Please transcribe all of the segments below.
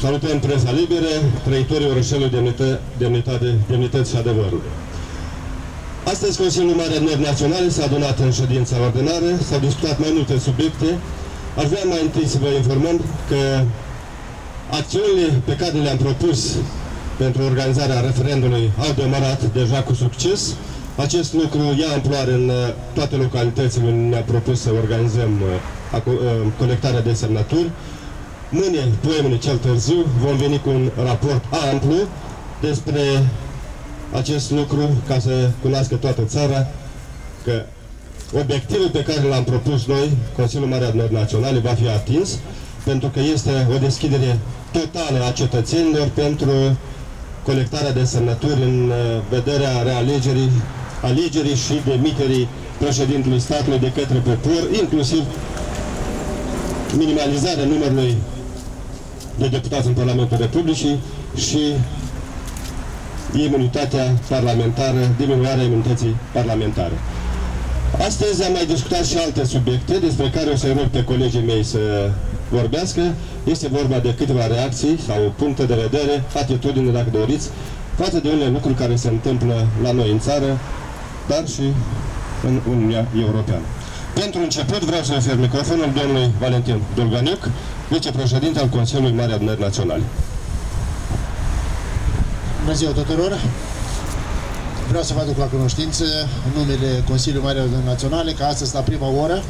Salutăm presa liberă, trăitorii orășelului demnită, demnitate, demnități și adevărul. Astăzi Consiliul Mare Adunări Naționale s-a adunat în ședința ordinară, s-au discutat mai multe subiecte. Aș vrea mai întâi să vă informăm că acțiunile pe care le-am propus pentru organizarea referendului au demarat deja cu succes. Acest lucru ia amploare în uh, toate localitățile unde ne-a propus să organizăm uh, uh, colectarea de semnături. Mâine, poemene cel târziu, vom veni cu un raport amplu despre acest lucru ca să cunoască toată țara că obiectivul pe care l-am propus noi, Consiliul Mare Adunări Naționale, va fi atins pentru că este o deschidere totală a cetățenilor pentru colectarea de semnături în uh, vederea realegerii, alegerii și demiterii președintelui statului de către popor, inclusiv minimalizarea numărului de deputați în Parlamentul Republicii și imunitatea parlamentară, diminuarea imunității parlamentare. Astăzi am mai discutat și alte subiecte despre care o să rog pe colegii mei să vorbească. Este vorba de câteva reacții sau puncte de vedere, atitudine, dacă doriți, față de unele lucruri care se întâmplă la noi în țară, dar și în Uniunea Europeană. Pentru început vreau să ofer microfonul domnului Valentin Dolganiuc, vicepreședinte al Consiliului Mare Adunări Naționale. Bună ziua tuturor! Vreau să vă aduc la cunoștință în numele Consiliului Mare Adunări Naționale că astăzi, la prima oră,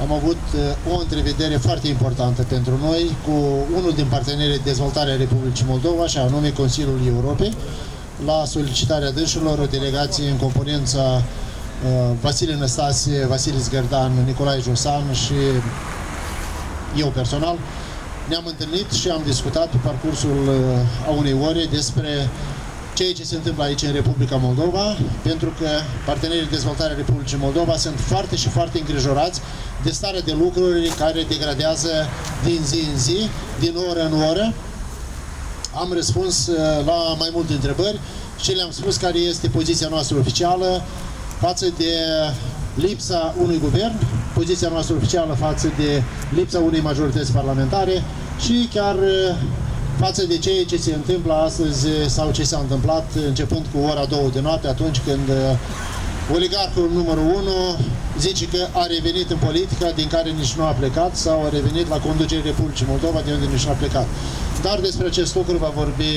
am avut uh, o întrevedere foarte importantă pentru noi cu unul din partenerii de dezvoltare a Republicii Moldova, și anume Consiliul Europei, la solicitarea dânșilor o delegație în componența uh, Vasile Năstase, Vasile Zgărdan, Nicolae Josan și eu personal, ne-am întâlnit și am discutat pe parcursul uh, a unei ore despre ceea ce se întâmplă aici în Republica Moldova, pentru că partenerii de dezvoltare a Republicii Moldova sunt foarte și foarte îngrijorați de starea de lucruri care degradează din zi în zi, din oră în oră. Am răspuns uh, la mai multe întrebări și le-am spus care este poziția noastră oficială față de lipsa unui guvern, poziția noastră oficială față de lipsa unei majorități parlamentare și chiar uh, față de ceea ce se întâmplă astăzi sau ce s-a întâmplat începând cu ora 2 de noapte, atunci când uh, oligarhul numărul 1 zice că a revenit în politica din care nici nu a plecat sau a revenit la conducerea Republicii Moldova de unde nici nu a plecat. Dar despre acest lucru va vorbi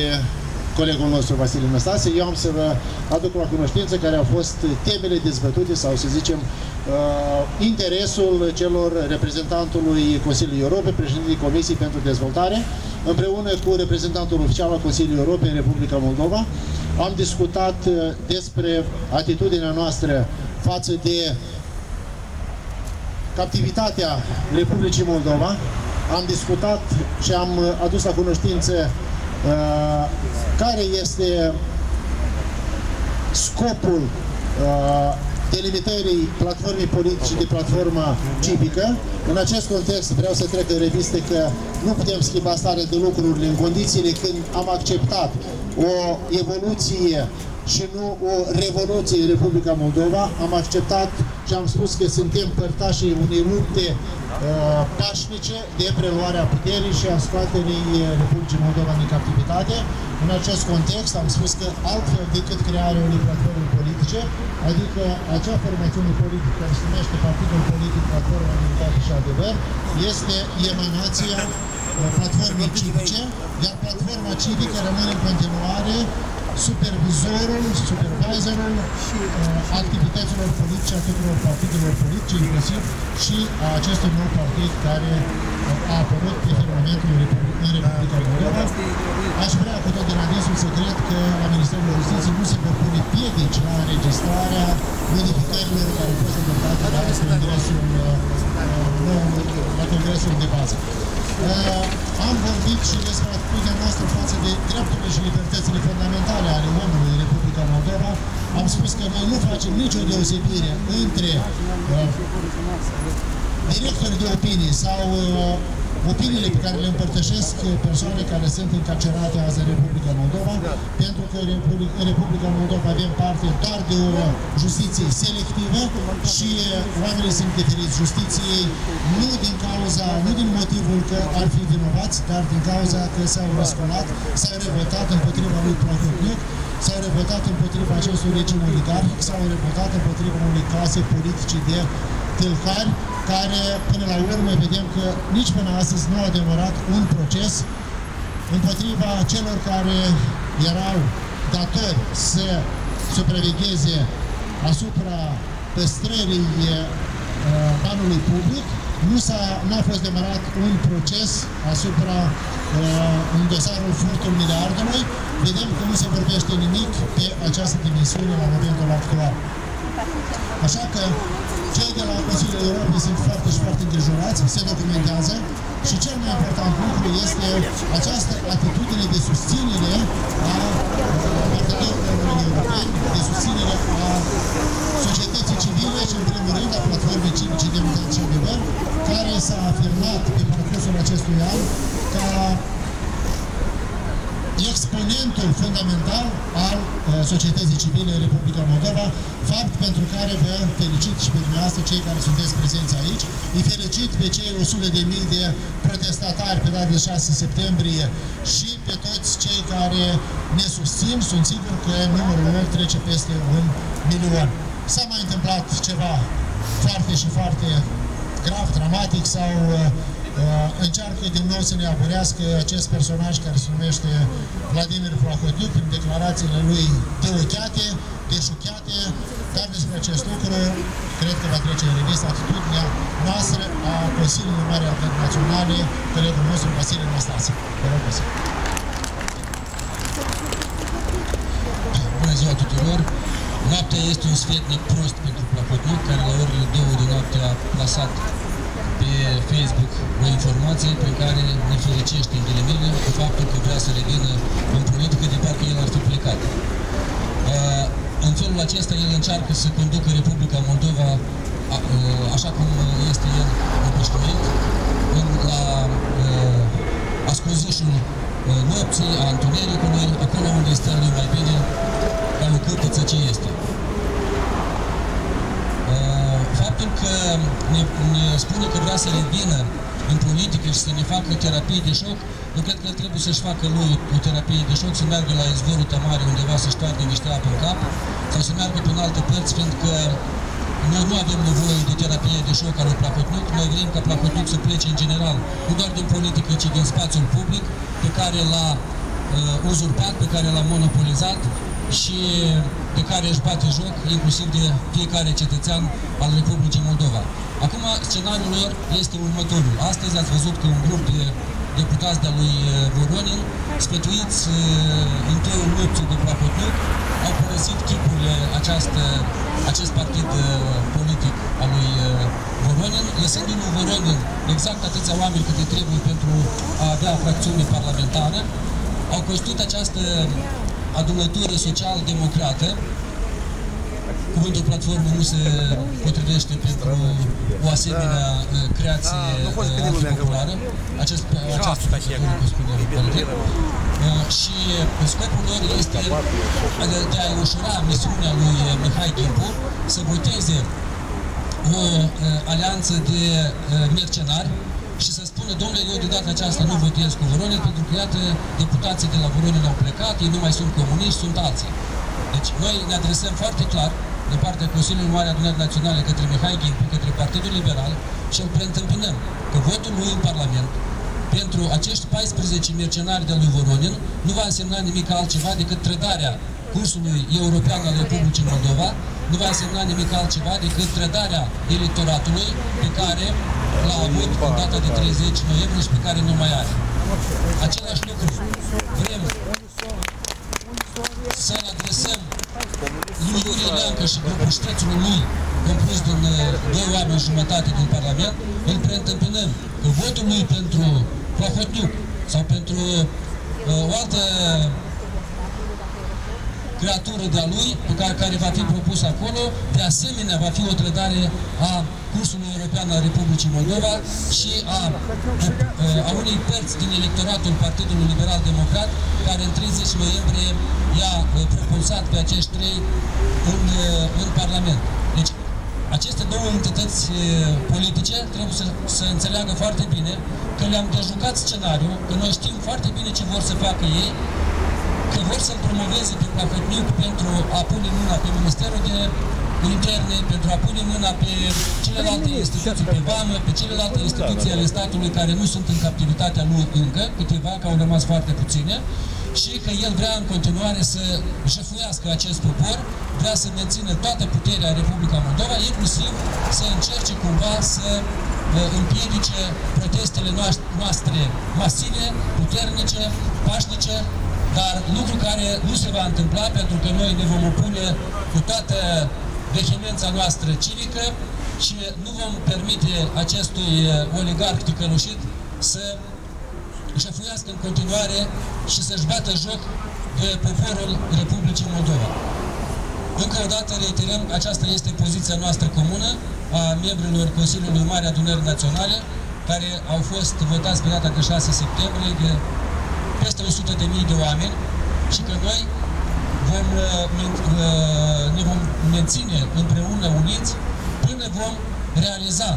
colegul nostru Vasile Năstase. Eu am să vă aduc la cunoștință care au fost temele dezbătute sau să zicem uh, interesul celor reprezentantului Consiliului Europei, președintului Comisiei pentru Dezvoltare, împreună cu reprezentantul oficial al Consiliului Europei în Republica Moldova. Am discutat uh, despre atitudinea noastră față de captivitatea Republicii Moldova. Am discutat și am adus la cunoștință uh, care este scopul uh, delimitării platformei politice de platforma civică. În acest context vreau să trec în reviste că nu putem schimba starea de lucruri în condițiile când am acceptat o evoluție și nu o revoluție în Republica Moldova. Am acceptat și am spus că suntem părtașii unei lupte uh, pașnice de preluarea puterii și a scoaterii Republicii Moldova din captivitate. În acest context am spus că altfel decât crearea unei platforme politice, adică acea formațiune politică care se numește Partidul Politic Platforma Unitate și Adevăr, este emanația uh, platformei civice, iar platforma civică rămâne în continuare supervizorul, supervisorul uh, activităților politice a tuturor partidelor politice, inclusiv și a acestui nou partid care uh, a apărut pe firmamentul în Republica Moldova. Aș vrea cu tot de la dânsul să cred că la Ministerul Justiției nu se vor pune piedici la înregistrarea modificărilor care au fost adoptate la Congresul, uh, la Congresul de bază. Uh, am vorbit și despre atitudinea noastră față de drepturile și libertățile fundamentale ale omului în Republica Moldova. Am spus că noi nu facem nicio deosebire între uh, directori de opinie sau uh, opiniile pe care le împărtășesc persoane care sunt încarcerate azi în Republica Moldova, pentru că în Republica Moldova avem parte doar de o justiție selectivă și oamenii sunt deferiți justiției nu din cauza, nu din motivul că ar fi vinovați, dar din cauza că s-au răscolat, s-au revoltat împotriva lui Prohotniuc, s-au revoltat împotriva acestui regim oligarhic, s-au revoltat împotriva unei clase politice de tâlhari, care până la urmă vedem că nici până astăzi nu a demorat un proces împotriva celor care erau datori să supravegheze asupra păstrării uh, banului public, nu s-a, n-a fost demarat un proces asupra uh, în dosarul furtul miliardului. Vedem că nu se vorbește nimic pe această dimensiune la momentul actual. Așa că cei de la Consiliul Europei sunt foarte și foarte îngrijorați, se documentează și cel mai important lucru este această atitudine de susținere a partenerilor europeni, de susținere a societății civile și, în primul rând, a platformei civice democratice și adevăr, care s-a afirmat pe parcursul acestui an ca exponentul fundamental al uh, societății civile în Republica Moldova, fapt pentru care vă felicit și pe dumneavoastră, cei care sunteți prezenți aici. Îi felicit pe cei 100 de mii de protestatari pe data de 6 septembrie și pe toți cei care ne susțin. Sunt sigur că numărul lor trece peste un milion. S-a mai întâmplat ceva foarte și foarte grav, dramatic sau uh, Uh, încearcă din nou să ne aburească acest personaj care se numește Vladimir Plahotniuc prin declarațiile lui deochiate, deșuchiate, dar despre acest lucru cred că va trece în revistă atitudinea noastră a Consiliului Mare Naționale, colegul nostru Vasile Năstase. Vă rog, Vasile. Bună ziua tuturor! Noaptea este un sfetnic prost pentru Plahotniuc, care la orele două de noapte a plasat pe Facebook o informație prin care ne fericește în ghilimele cu faptul că vrea să revină în politică de parcă el ar fi plecat. În felul acesta el încearcă să conducă Republica Moldova așa cum este el obișnuit, la ascunzișul nopții, a întunericului, acolo unde stă lui mai bine ca o cârtiță ce este faptul că ne, ne spune că vrea să revină în politică și să ne facă terapie de șoc, eu cred că trebuie să-și facă lui o terapie de șoc, să meargă la izvorul Tamare undeva să-și toarne niște apă în cap sau să meargă pe alte părți, fiindcă noi nu avem nevoie de terapie de șoc al lui Plahotniuc, noi vrem ca Plahotniuc să plece în general, nu doar din politică, ci din spațiul public pe care l-a uh, uzurpat, pe care l-a monopolizat și pe care își bate joc, inclusiv de fiecare cetățean al Republicii Moldova. Acum, scenariul lor este următorul. Astăzi ați văzut că un grup de deputați de-a lui uh, Voronin, spătuiți uh, în toiul nopții de Plapotnuc, au părăsit chipurile această, acest partid uh, politic al lui Voronin, lăsându-i lui Voronin exact atâția oameni câte trebuie pentru a avea fracțiune parlamentară, au construit această adunătură social-democrată. Cuvântul platformă nu se potrivește pentru o asemenea uh, creație uh, antipopulară. Acest, această procedură, cum spunem, politic. Uh, și scopul lor este de a ușura misiunea lui Mihai Gimpu să voteze o alianță de mercenari și să spună, domnule, eu de data aceasta nu votez cu Voronin, pentru că, iată, deputații de la Voronin au plecat, ei nu mai sunt comuniști, sunt alții. Deci, noi ne adresăm foarte clar de partea Consiliului Mare Adunării Naționale către Mihai Ghimpu, către Partidul Liberal și îl preîntâmpinăm că votul lui în Parlament pentru acești 14 mercenari de lui Voronin nu va însemna nimic altceva decât trădarea cursului european al Republicii Moldova, nu va însemna nimic altceva decât trădarea electoratului pe care l-a avut în data de 30 noiembrie și pe care nu mai are. Același lucru vrem să-l adresăm lui Iurie Leancă și grupul ștețului lui, compus din uh, doi oameni jumătate din Parlament, îl preîntâmpinăm că votul lui pentru Plahotniuc sau pentru uh, o altă creatură de-a lui, pe care, care va fi propus acolo, de asemenea va fi o trădare a cursului european al Republicii Moldova și a, a unei părți din electoratul Partidului Liberal Democrat, care în 30 noiembrie i-a propulsat pe acești trei în, în Parlament. Deci, aceste două entități politice trebuie să, să înțeleagă foarte bine că le-am dejucat scenariul, că noi știm foarte bine ce vor să facă ei, că vor să-l promoveze pe Plahotniuc pentru a pune mâna pe Ministerul de interne, pentru a pune mâna pe celelalte instituții, pe vamă, pe celelalte instituții ale statului care nu sunt în captivitatea lui încă, câteva, că au rămas foarte puține, și că el vrea în continuare să jefuiască acest popor, vrea să mențină toată puterea Republica Moldova, inclusiv să încerce cumva să împiedice protestele noastre masive, puternice, pașnice, dar lucru care nu se va întâmpla pentru că noi ne vom opune cu toată vehemența noastră civică și nu vom permite acestui oligarh ticălușit să șefuiască în continuare și să-și bată joc de poporul Republicii Moldova. Încă o dată reiterăm, aceasta este poziția noastră comună a membrilor Consiliului Mare Adunării Naționale, care au fost votați pe data de 6 septembrie de peste 100 de mii de oameni și că noi vom, uh, uh, ne vom menține împreună uniți până vom realiza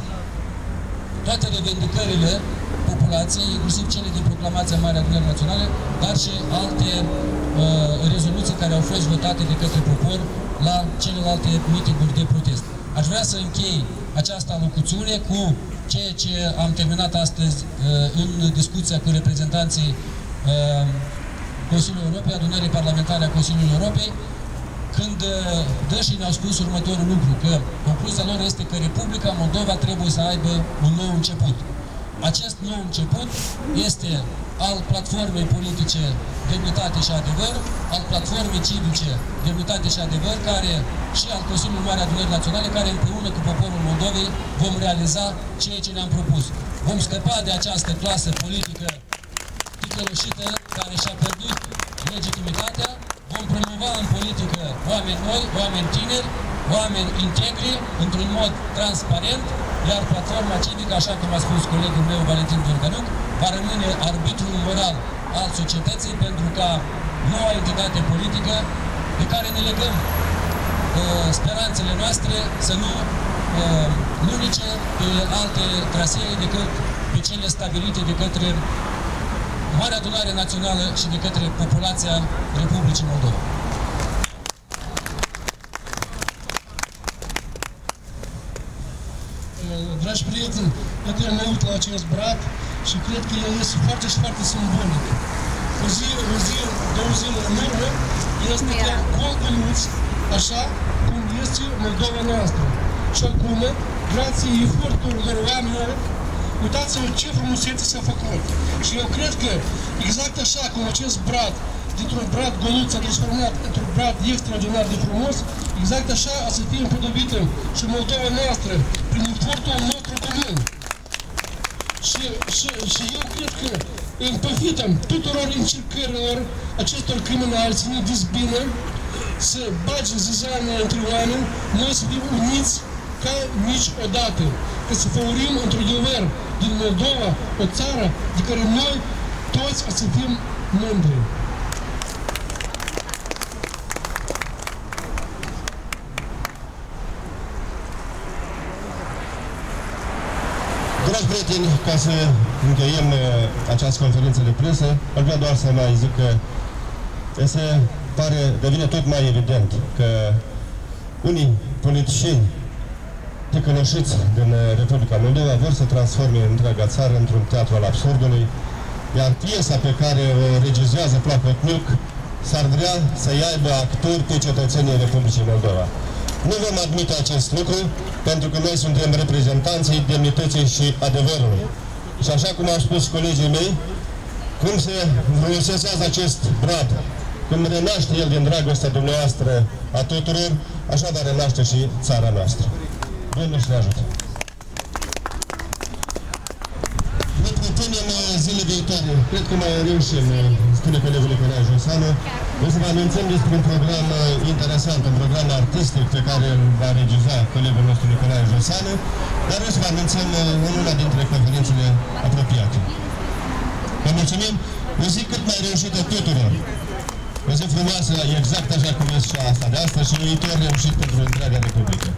toate revendicările populației, inclusiv cele din proclamația Marea Adunării Naționale, dar și alte uh, rezoluții care au fost votate de către popor la celelalte mitinguri de protest. Aș vrea să închei această alocuțiune cu ceea ce am terminat astăzi uh, în discuția cu reprezentanții uh, Consiliului Europei, adunării parlamentare a Consiliului Europei, când uh, dășii ne-au spus următorul lucru, că concluzia lor este că Republica Moldova trebuie să aibă un nou început. Acest nou început este al platformei politice Demnitate și Adevăr, al platformei civice Demnitate și Adevăr, care și al Consiliului Mare Adunării Naționale, care împreună cu poporul Moldovei vom realiza ceea ce ne-am propus. Vom scăpa de această clasă politică ticăloșită care și-a pierdut legitimitatea, vom promova în politică oameni noi, oameni tineri, oameni integri, într-un mod transparent, iar platforma civică, așa cum a spus colegul meu Valentin Turcanuc, va rămâne arbitrul moral al societății pentru ca noua entitate politică pe care ne legăm uh, speranțele noastre să nu uh, unice pe alte trasee decât pe cele stabilite de către Marea Adunare Națională și de către populația Republicii Moldova. Dragi prieteni, iată eu mă uit la acest brad și cred că el este foarte și foarte simbolic. O zi, o zi, două zile în urmă, este chiar colgăluț, așa cum este Moldova noastră. Și acum, grație eforturilor oamenilor, uitați-vă ce frumusețe s-a făcut. Și eu cred că exact așa cum acest brad, dintr-un brad goluț s-a transformat într-un brad extraordinar de frumos, exact așa a să fie împodobită și Moldova noastră, prin efortul nostru comun. Și, și, și eu cred că în păfită tuturor încercărilor acestor criminali să ne dezbină, să bage zizania între oameni, noi să fim uniți ca niciodată, că să făurim într-adevăr din Moldova o țară de care noi toți o să fim mândri. Dragi prieteni, ca să încheiem uh, această conferință de presă, aș vrea doar să mai zic că se pare, devine tot mai evident că unii politicieni ticăloșiți din uh, Republica Moldova vor să transforme întreaga țară într-un teatru al absurdului, iar piesa pe care o regizează Plahotniuc s-ar vrea să-i aibă actori pe cetățenii Republicii Moldova. Nu vom admite acest lucru, pentru că noi suntem reprezentanții demnității și adevărului. Și așa cum au spus colegii mei, cum se frumusețează acest brad, cum renaște el din dragostea dumneavoastră a tuturor, așa va renaște și țara noastră. Domnul să ne ajute! Ne propunem zile viitoare, cred că mai reușim, spune colegul Nicolae Josanu, O să vă anunțăm despre un program uh, interesant, un program artistic pe care îl va regiza colegul nostru Nicolae Josană, dar o să vă anunțăm uh, în una dintre conferințele apropiate. Vă mulțumim! O zi cât mai reușită tuturor! O zi frumoasă, exact așa cum este și asta de astăzi și un viitor reușit pentru întreaga Republică.